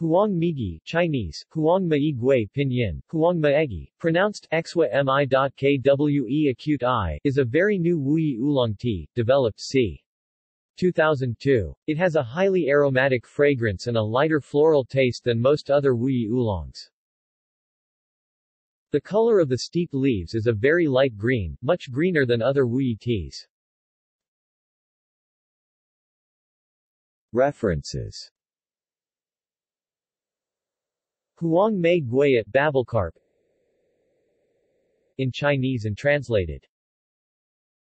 Huang Meigui Chinese, Huang Mai Gui Pinyin, Huang Maegi, pronounced Xwa Mi.Kwe acute I, is a very new Wuyi oolong tea, developed c. 2002. It has a highly aromatic fragrance and a lighter floral taste than most other Wuyi oolongs. The color of the steep leaves is a very light green, much greener than other Wuyi teas. References Huang Mei Gui at Babelcarp In Chinese and translated